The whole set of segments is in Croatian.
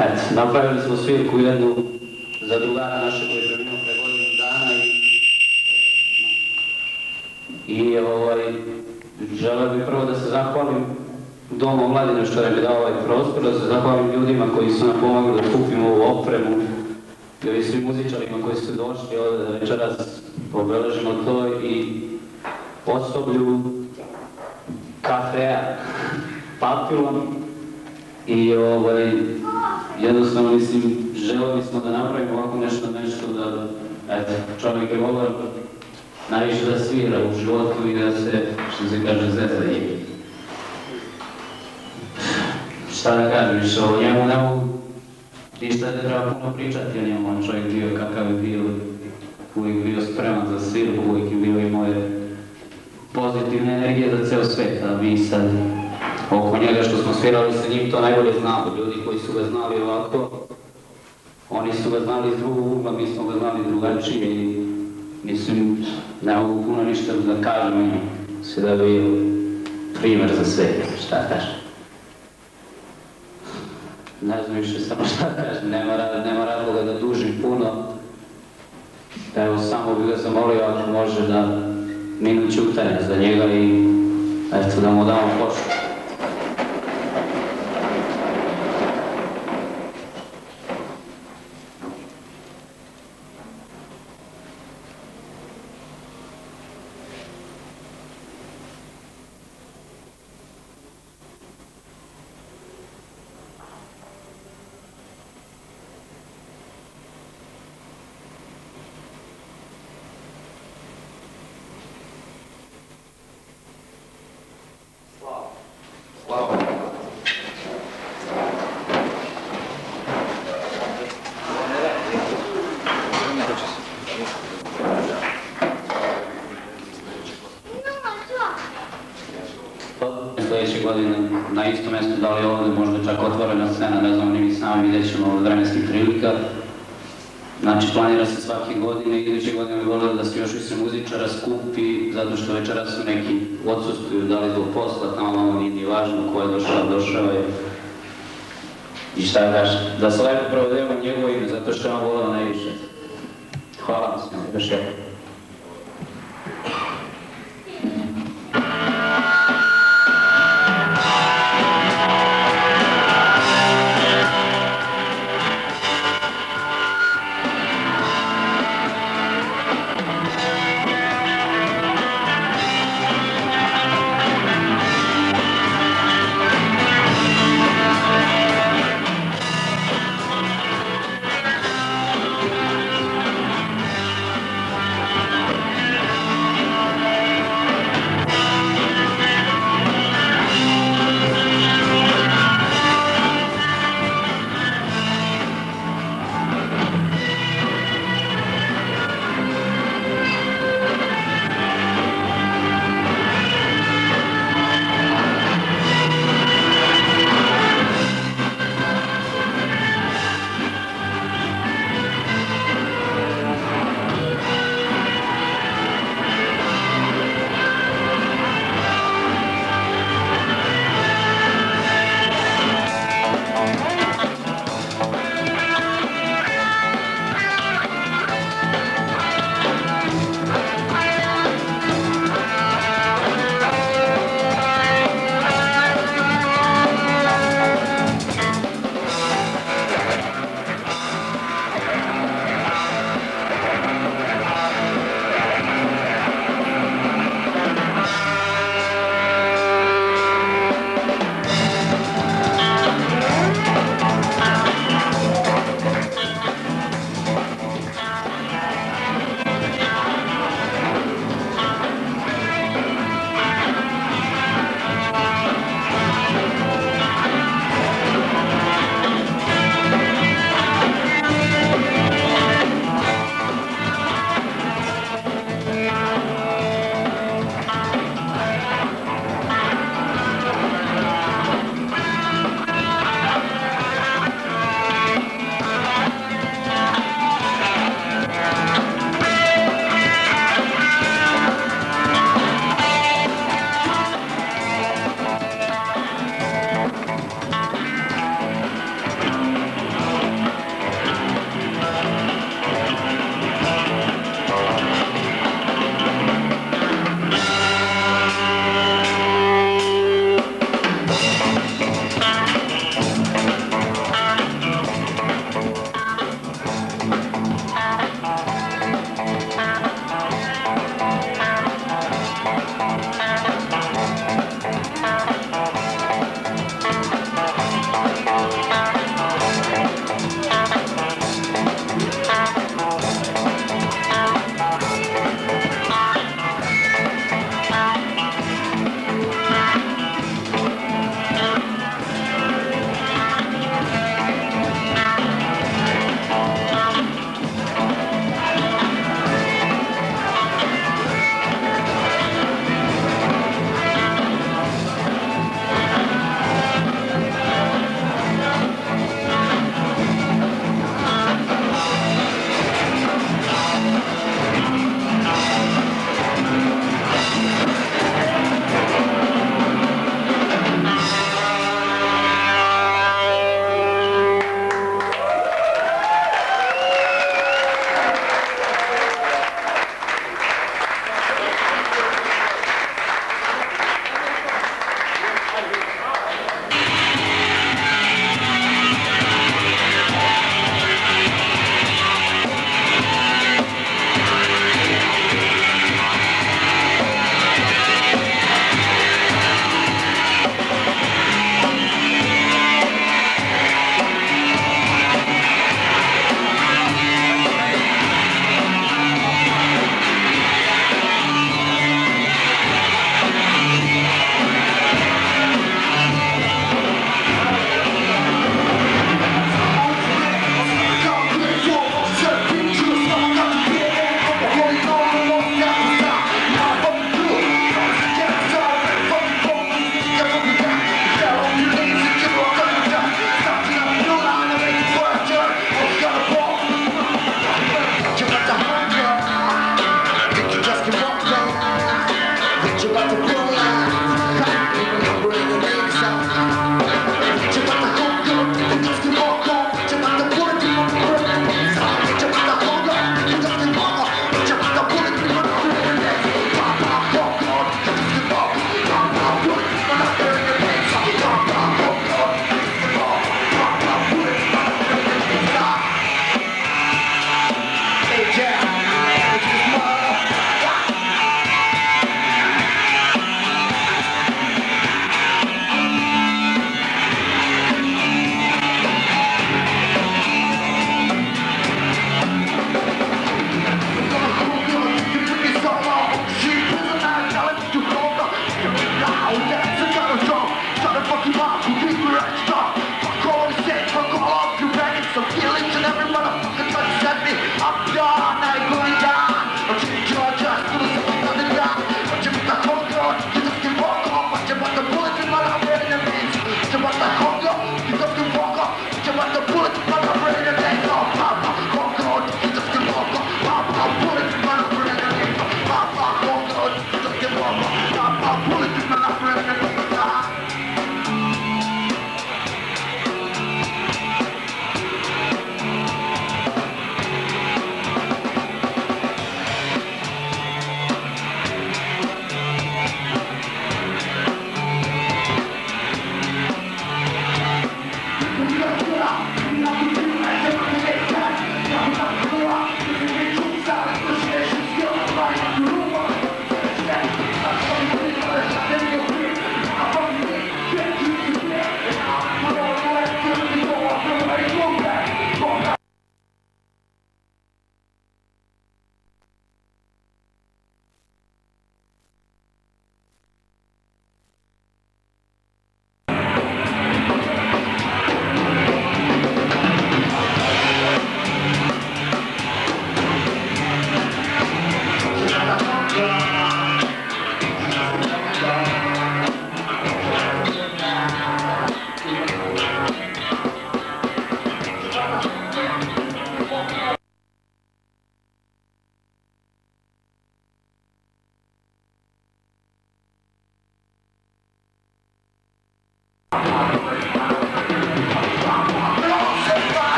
eto, napravili smo svirku jednu za drugara naše koji je preminuo pre godinu dana i, i ovaj, želeo bih prvo da se zahvalim Domu omladine što je mi dao ovaj prostor, da se zahvalim ljudima koji su nam pomogli da kupimo ovu opremu, i ovi svi muzičarima koji su došli ovdje da večeras obeležimo to i osoblju kafea papilom i ovaj, jednostavno mislim, želeli smo da napravimo ovako nešto, nešto da eto, čovjek je mogao najviše da svira u životu i da se, što se kaže, zeza i šta da kažem, više o njemu ne mogu ništa ne treba puno pričati o njemu, on čovjek bio kakav je bio, uvijek bio spreman za sviru, uvijek je bio i moje pozitivne energije za ceo svet, a mi sad oko njega što smo svirali sa njim to najbolje znamo, ljudi koji su ga znali ovako, oni su ga znali iz drugog ugla, mi smo ga znali drugačije i mislim, ne mogu puno ništa da kažem njemu, sve da bi primjer za sve, šta kažem. Ne znam više samo šta kažem, nema, nema razloga da dužim puno. Evo, samo bih ga zamolio ako može da minut ćutanja za njega i eto da mu damo poštu. Godine, iduće godine bi volio da se još više muzičara skupi, zato što večeras su neki odsustuju, da li zbog posla, tamo malo nije ni važno ko je došao, došao je. I šta daš, da se lepo provedemo njegovo ime, zato što je volio najviše. Hvala vam svima, još jednom.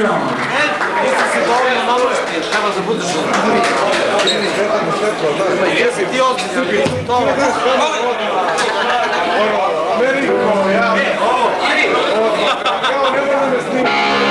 Aplaudiramo. Nisam se dovoljno namrštio, treba da budeš Jesi ti od Srbije? Ameriko, ja. E, ovo, idi. Kao ne moram da snimati.